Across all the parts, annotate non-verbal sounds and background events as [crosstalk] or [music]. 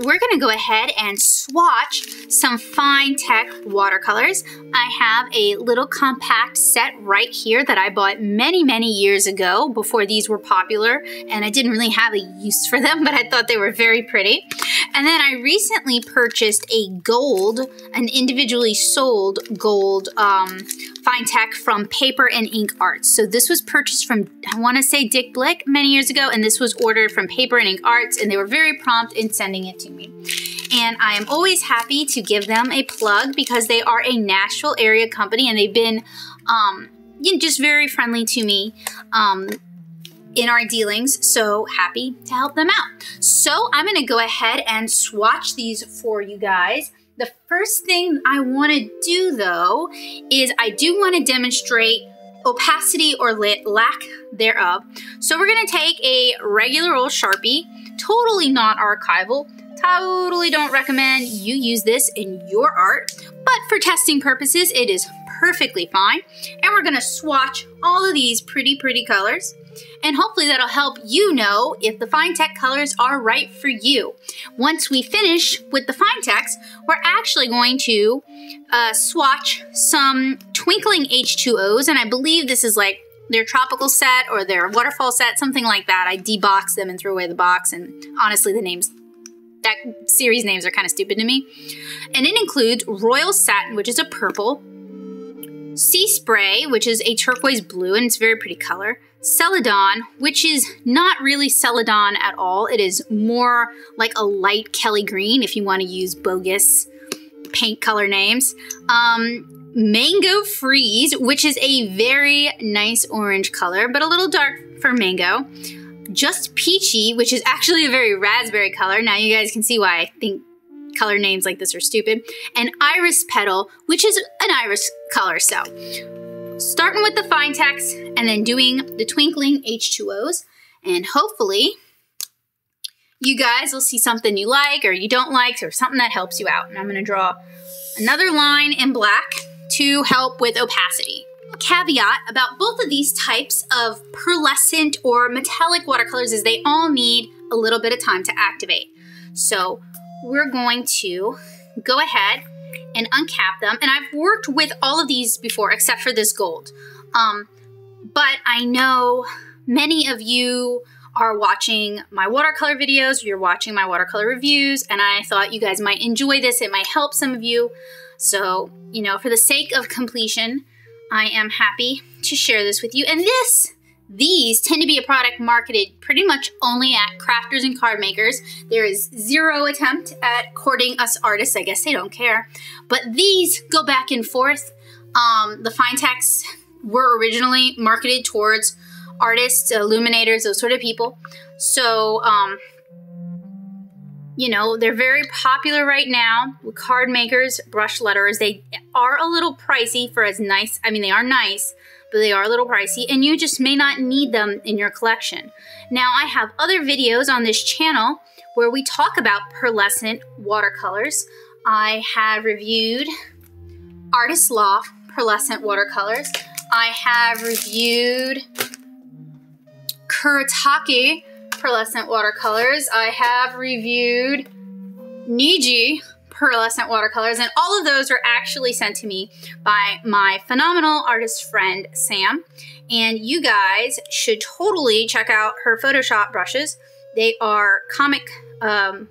we're gonna go ahead and swatch some Finetec watercolors. I have a little compact set right here that I bought many, many years ago before these were popular and I didn't really have a use for them, [laughs] but I thought they were very pretty. And then I recently purchased a gold, an individually sold gold um, Finetec from Paper and Ink Arts. So this was purchased from, I wanna say Dick Blick many years ago, and this was ordered from Paper and Ink Arts, and they were very prompt in sending it to me. And I am always happy to give them a plug because they are a Nashville area company and they've been um, just very friendly to me. Um, in our dealings, so happy to help them out. So I'm gonna go ahead and swatch these for you guys. The first thing I wanna do though is I do wanna demonstrate opacity or lack thereof. So we're gonna take a regular old Sharpie, totally not archival, totally don't recommend you use this in your art, but for testing purposes, it is perfectly fine. And we're gonna swatch all of these pretty, pretty colors and hopefully that'll help you know if the Finetec colors are right for you. Once we finish with the Finetecs, we're actually going to uh, swatch some Twinkling H2Os, and I believe this is like their tropical set or their waterfall set, something like that. I debox them and threw away the box, and honestly, the names that series names are kind of stupid to me. And it includes Royal Satin, which is a purple, Sea Spray, which is a turquoise blue, and it's very pretty color. Celadon, which is not really Celadon at all. It is more like a light Kelly green if you want to use bogus paint color names. Um, Mango Freeze, which is a very nice orange color, but a little dark for mango. Just Peachy, which is actually a very raspberry color. Now you guys can see why I think color names like this are stupid. And Iris Petal, which is an iris color. So starting with the Finetecs and then doing the twinkling H2Os. And hopefully you guys will see something you like or you don't like or something that helps you out. And I'm gonna draw another line in black to help with opacity. Caveat about both of these types of pearlescent or metallic watercolors is they all need a little bit of time to activate. So we're going to go ahead and uncap them. And I've worked with all of these before, except for this gold. Um, but I know many of you are watching my watercolor videos, you're watching my watercolor reviews, and I thought you guys might enjoy this. It might help some of you. So, you know, for the sake of completion, I am happy to share this with you. And this these tend to be a product marketed pretty much only at crafters and card makers. There is zero attempt at courting us artists. I guess they don't care. But these go back and forth. Um, the Finetecs were originally marketed towards artists, illuminators, those sort of people. So, um, you know, they're very popular right now with card makers, brush letterers. They are a little pricey for as nice, I mean, they are nice, but they are a little pricey and you just may not need them in your collection. Now I have other videos on this channel where we talk about pearlescent watercolors. I have reviewed Artist Loft pearlescent watercolors. I have reviewed Kuretake pearlescent watercolors. I have reviewed Niji pearlescent watercolors, and all of those were actually sent to me by my phenomenal artist friend, Sam. And you guys should totally check out her Photoshop brushes. They are comic um,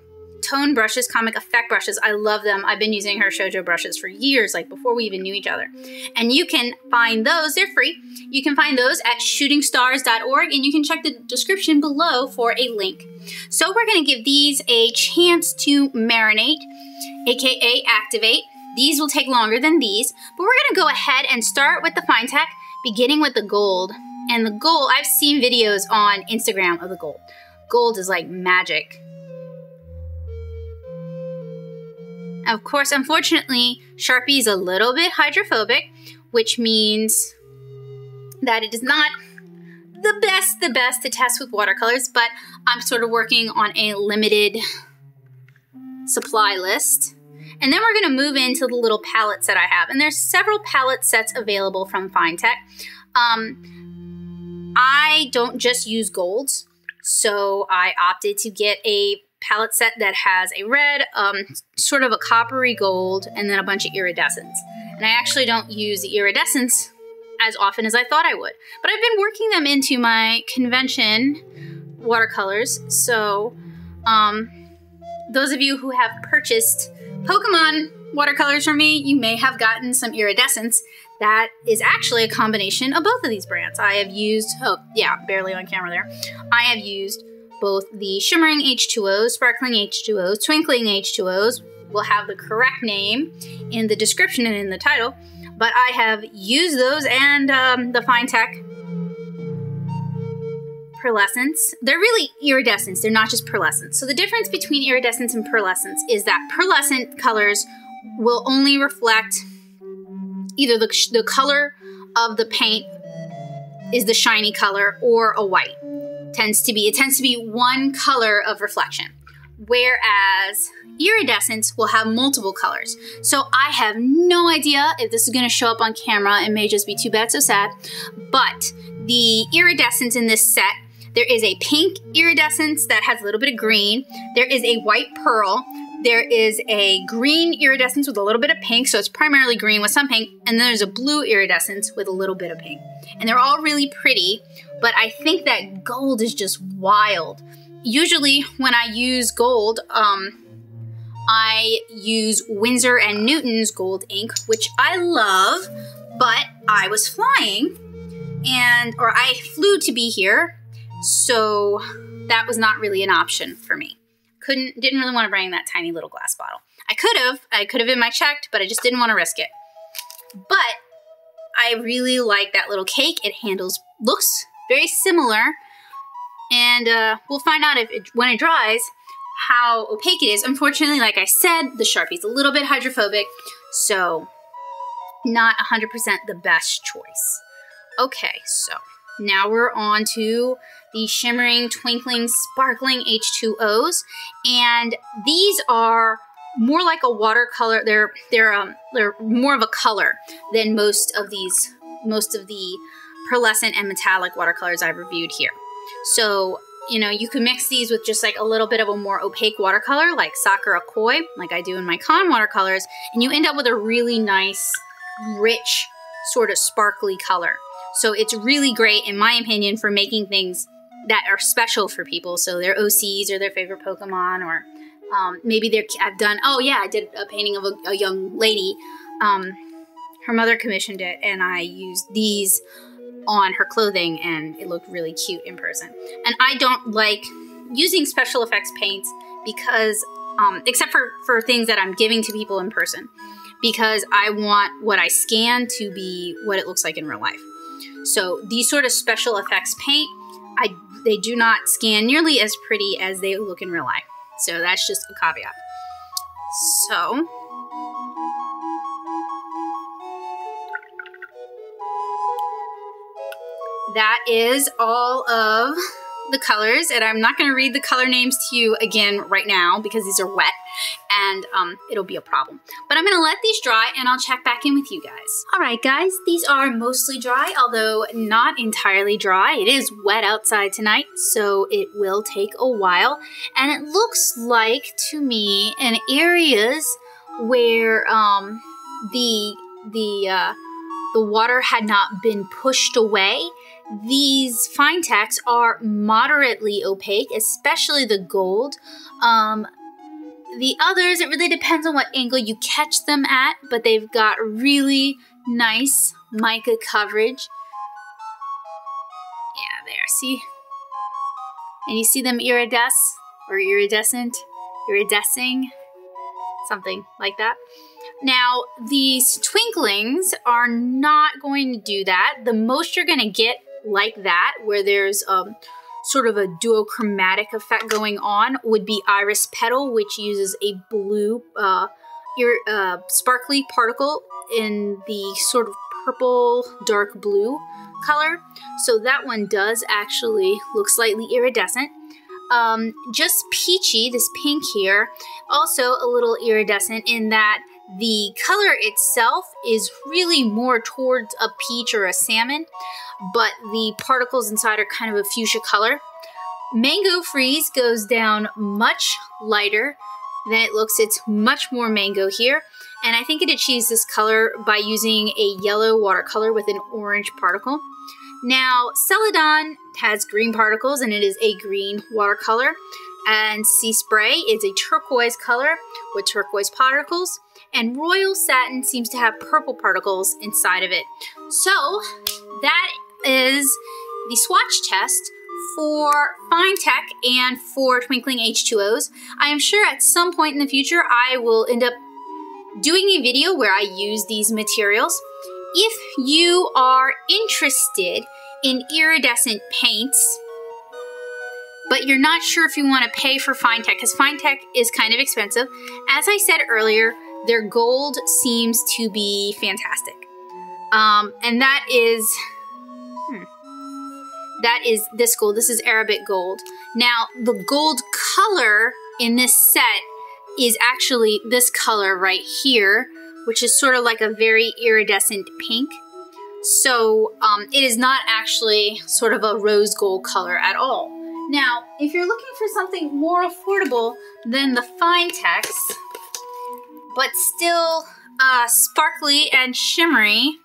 tone brushes, comic effect brushes. I love them. I've been using her shoujo brushes for years, like before we even knew each other. And you can find those, they're free. You can find those at shootingstars.org and you can check the description below for a link. So we're gonna give these a chance to marinate aka activate. These will take longer than these, but we're gonna go ahead and start with the Finetec, beginning with the gold. And the gold, I've seen videos on Instagram of the gold. Gold is like magic. Of course, unfortunately, Sharpie is a little bit hydrophobic, which means that it is not the best, the best to test with watercolors, but I'm sort of working on a limited supply list. And then we're going to move into the little palettes that I have. And there's several palette sets available from Finetec. Um, I don't just use golds, so I opted to get a palette set that has a red, um, sort of a coppery gold, and then a bunch of iridescents. And I actually don't use the iridescents as often as I thought I would. But I've been working them into my convention watercolors. So, um, those of you who have purchased Pokemon watercolors from me, you may have gotten some iridescents. That is actually a combination of both of these brands. I have used, oh, yeah, barely on camera there. I have used both the shimmering H2Os, sparkling H2Os, twinkling H2Os, will have the correct name in the description and in the title, but I have used those and um, the Finetec pearlescents. They're really iridescents, they're not just pearlescents. So the difference between iridescence and pearlescence is that pearlescent colors will only reflect either the, the color of the paint is the shiny color or a white tends to be it tends to be one color of reflection whereas iridescence will have multiple colors. So i have no idea if this is going to show up on camera. It may just be too bad so sad. But the iridescence in this set there is a pink iridescence that has a little bit of green. There is a white pearl there is a green iridescence with a little bit of pink, so it's primarily green with some pink, and then there's a blue iridescence with a little bit of pink. And they're all really pretty, but I think that gold is just wild. Usually, when I use gold, um, I use Winsor and Newton's gold ink, which I love, but I was flying and, or I flew to be here, so that was not really an option for me couldn't didn't really want to bring that tiny little glass bottle. I could have, I could have in my checked, but I just didn't want to risk it. But I really like that little cake. It handles looks very similar, and uh, we'll find out if it, when it dries how opaque it is. Unfortunately, like I said, the Sharpie's a little bit hydrophobic, so not 100% the best choice. Okay, so now we're on to the shimmering, twinkling, sparkling H2Os. And these are more like a watercolor. They're they're um they're more of a color than most of these most of the pearlescent and metallic watercolors I've reviewed here. So you know you can mix these with just like a little bit of a more opaque watercolor like Sakura Koi, like I do in my con watercolors, and you end up with a really nice, rich, sort of sparkly color. So it's really great, in my opinion, for making things that are special for people. So their OCs or their favorite Pokemon, or um, maybe they're. I've done. Oh yeah, I did a painting of a, a young lady. Um, her mother commissioned it, and I used these on her clothing, and it looked really cute in person. And I don't like using special effects paints because, um, except for for things that I'm giving to people in person, because I want what I scan to be what it looks like in real life. So these sort of special effects paint, I they do not scan nearly as pretty as they look in real life. So that's just a caveat. So that is all of the colors, and I'm not going to read the color names to you again right now because these are wet and um, it'll be a problem. But I'm going to let these dry and I'll check back in with you guys. All right, guys, these are mostly dry, although not entirely dry. It is wet outside tonight, so it will take a while. And it looks like to me in areas where um, the the uh, the water had not been pushed away, these Finetecs are moderately opaque, especially the gold. Um, the others, it really depends on what angle you catch them at, but they've got really nice mica coverage. Yeah, there, see? And you see them iridesce or iridescent, iridescing, something like that. Now, these twinklings are not going to do that. The most you're going to get like that, where there's um, sort of a duochromatic effect going on, would be Iris Petal, which uses a blue, uh, uh, sparkly particle in the sort of purple, dark blue color. So that one does actually look slightly iridescent. Um, just peachy, this pink here, also a little iridescent in that the color itself is really more towards a peach or a salmon, but the particles inside are kind of a fuchsia color. Mango Freeze goes down much lighter than it looks. It's much more mango here. And I think it achieves this color by using a yellow watercolor with an orange particle. Now, Celadon has green particles and it is a green watercolor. And Sea Spray is a turquoise color with turquoise particles. And Royal Satin seems to have purple particles inside of it. So, that is the swatch test for Finetec and for Twinkling H2Os. I am sure at some point in the future I will end up doing a video where I use these materials. If you are interested in iridescent paints, but you're not sure if you want to pay for Finetec because Finetec is kind of expensive, as I said earlier, their gold seems to be fantastic. Um, and that is, hmm, that is this gold. This is Arabic gold. Now, the gold color in this set is actually this color right here, which is sort of like a very iridescent pink. So um, it is not actually sort of a rose gold color at all. Now, if you're looking for something more affordable than the Finetec's, but still uh, sparkly and shimmery,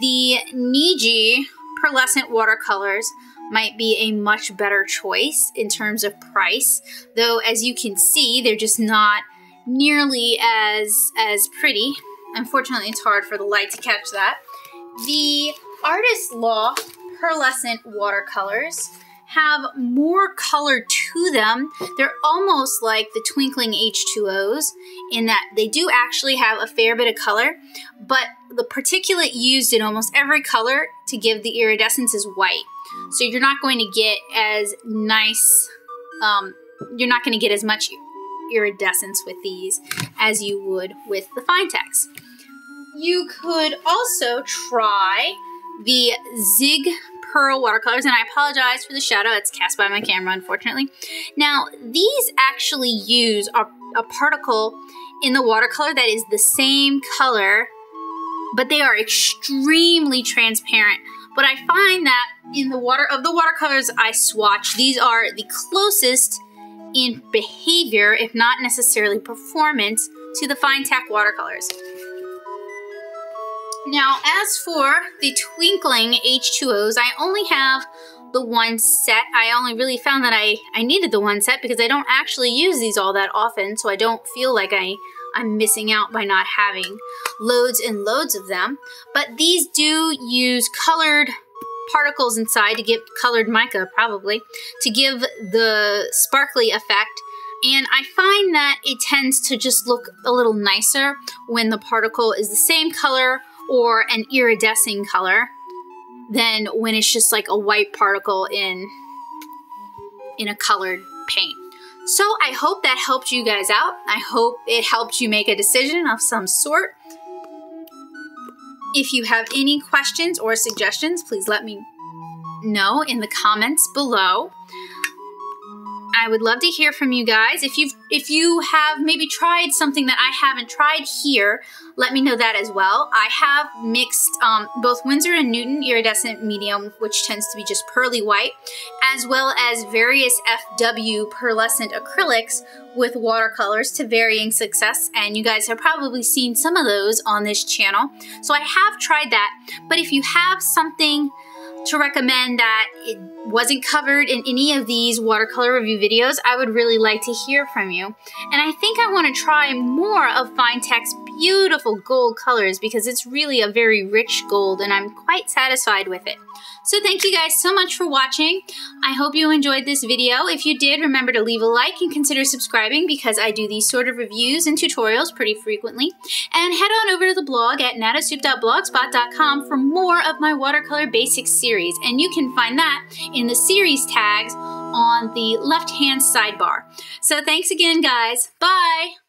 the Niji pearlescent watercolors might be a much better choice in terms of price. Though, as you can see, they're just not nearly as as pretty. Unfortunately, it's hard for the light to catch that. The Artist Loft pearlescent watercolors have more color to them. They're almost like the twinkling H2Os in that they do actually have a fair bit of color, but the particulate used in almost every color to give the iridescence is white. So you're not going to get as nice, um, you're not going to get as much iridescence with these as you would with the Finetec's. You could also try the Zig Pearl watercolors, and I apologize for the shadow. It's cast by my camera, unfortunately. Now, these actually use a, a particle in the watercolor that is the same color, but they are extremely transparent. But I find that in the water of the watercolors I swatch, these are the closest in behavior, if not necessarily performance, to the Finetec watercolors. Now, as for the Twinkling H2Os, I only have the one set. I only really found that I, I needed the one set because I don't actually use these all that often, so I don't feel like I, I'm missing out by not having loads and loads of them. But these do use colored particles inside to give colored mica, probably, to give the sparkly effect. And I find that it tends to just look a little nicer when the particle is the same color or an iridescent color than when it's just like a white particle in in a colored paint. So I hope that helped you guys out. I hope it helped you make a decision of some sort. If you have any questions or suggestions, please let me know in the comments below. I would love to hear from you guys. If you if you have maybe tried something that I haven't tried here, let me know that as well. I have mixed um, both Winsor and Newton iridescent medium, which tends to be just pearly white, as well as various FW pearlescent acrylics with watercolors to varying success. And you guys have probably seen some of those on this channel. So I have tried that. But if you have something to recommend that it wasn't covered in any of these watercolor review videos, I would really like to hear from you. And I think I want to try more of Finetec's beautiful gold colors because it's really a very rich gold and I'm quite satisfied with it. So thank you guys so much for watching. I hope you enjoyed this video. If you did, remember to leave a like and consider subscribing because I do these sort of reviews and tutorials pretty frequently. And head on over to the blog at nattosoup.blogspot.com for more of my watercolor basics series. And you can find that in the series tags on the left-hand sidebar. So thanks again, guys. Bye!